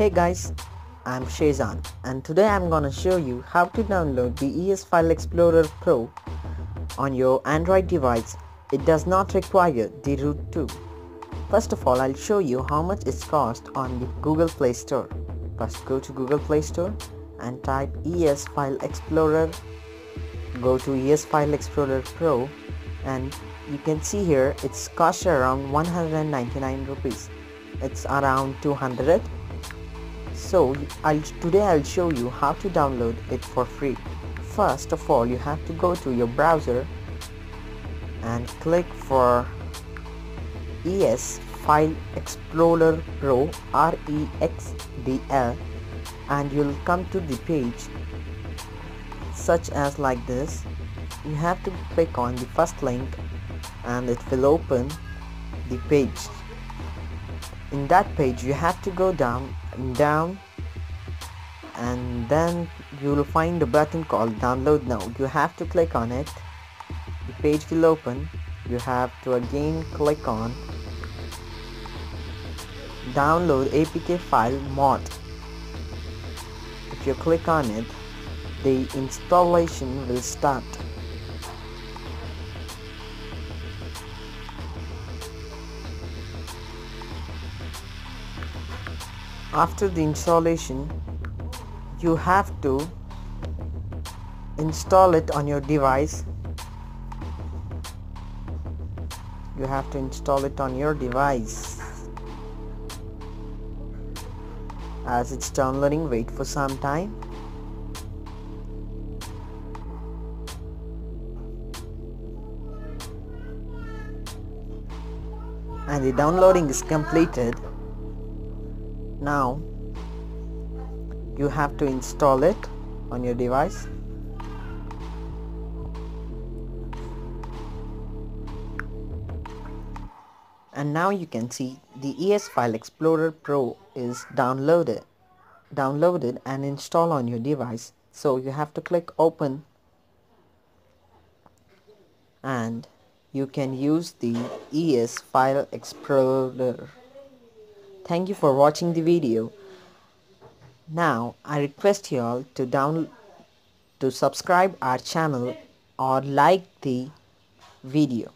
Hey guys, I'm Shezan and today I'm gonna show you how to download the ES File Explorer Pro on your Android device. It does not require the root 2. First of all, I'll show you how much it's cost on the Google Play Store. First go to Google Play Store and type ES File Explorer. Go to ES File Explorer Pro and you can see here it's cost around 199 rupees it's around 200 so I'll, today I'll show you how to download it for free. First of all you have to go to your browser and click for ES File Explorer Pro REXDL and you'll come to the page such as like this. You have to click on the first link and it will open the page. In that page you have to go down down. And then you will find a button called download now. You have to click on it. The page will open. You have to again click on download apk file mod. If you click on it the installation will start after the installation you have to install it on your device. You have to install it on your device. As it's downloading wait for some time. And the downloading is completed now you have to install it on your device. And now you can see the ES File Explorer Pro is downloaded downloaded and installed on your device. So you have to click open and you can use the ES File Explorer Thank you for watching the video. Now I request you all to down to subscribe our channel or like the video.